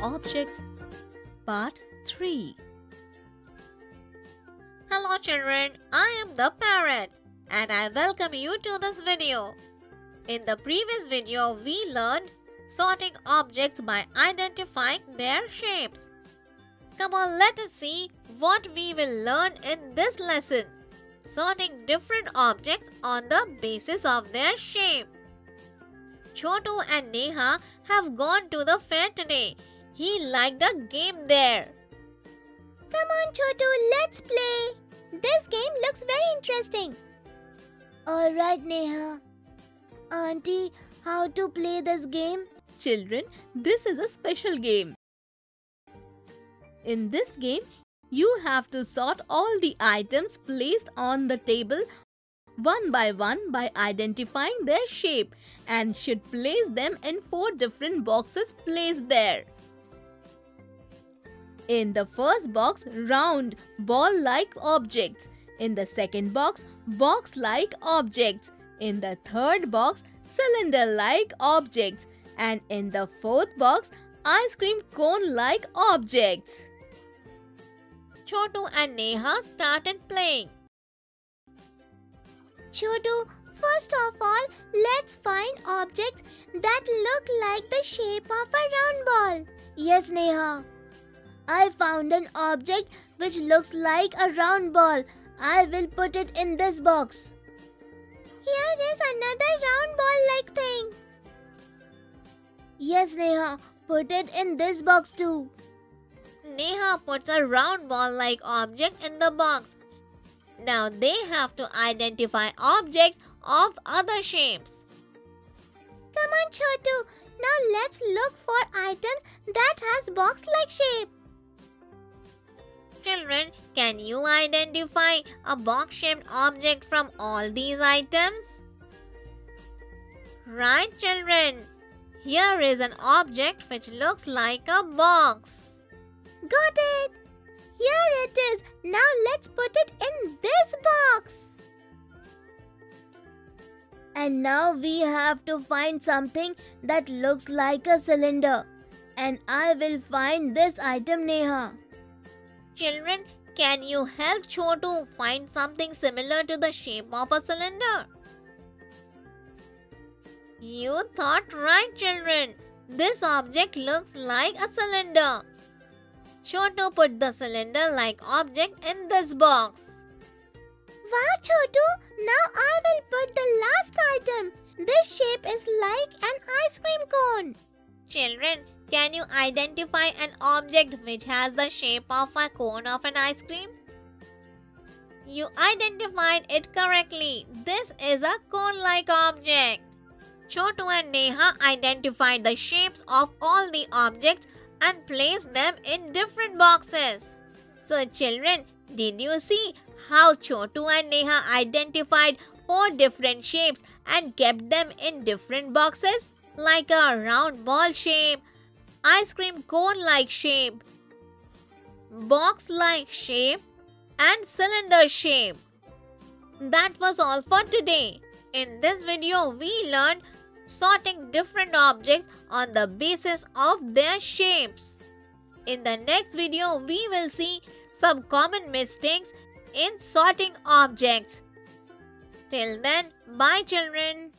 objects, Part 3. Hello children, I am the parrot and I welcome you to this video. In the previous video, we learned sorting objects by identifying their shapes. Come on, let us see what we will learn in this lesson. Sorting different objects on the basis of their shape. Chotu and Neha have gone to the fair today. He liked the game there. Come on, Chotu, let's play. This game looks very interesting. Alright, Neha. Auntie, how to play this game? Children, this is a special game. In this game, you have to sort all the items placed on the table one by one by identifying their shape and should place them in four different boxes placed there. In the first box, round, ball-like objects. In the second box, box-like objects. In the third box, cylinder-like objects. And in the fourth box, ice cream cone-like objects. Chotu and Neha started playing. Chotu, first of all, let's find objects that look like the shape of a round ball. Yes, Neha. I found an object which looks like a round ball. I will put it in this box. Here is another round ball like thing. Yes, Neha, put it in this box too. Neha puts a round ball like object in the box. Now they have to identify objects of other shapes. Come on, Chotu. Now let's look for items that has box-like shape. Children, can you identify a box-shaped object from all these items? Right, children. Here is an object which looks like a box. Got it! Here it is. Now let's put it in this box. And now we have to find something that looks like a cylinder. And I will find this item, Neha. Children, can you help Chotu find something similar to the shape of a cylinder? You thought right, children. This object looks like a cylinder. Chotu put the cylinder-like object in this box. Wow, Chotu! Now I will put the last item. This shape is like an ice cream cone. Children, can you identify an object which has the shape of a cone of an ice cream? You identified it correctly. This is a cone-like object. Chotu and Neha identified the shapes of all the objects and placed them in different boxes. So children, did you see how Chotu and Neha identified four different shapes and kept them in different boxes? Like a round ball shape, ice cream cone-like shape, box-like shape and cylinder shape. That was all for today. In this video, we learned sorting different objects on the basis of their shapes. In the next video, we will see some common mistakes in sorting objects. Till then, bye children.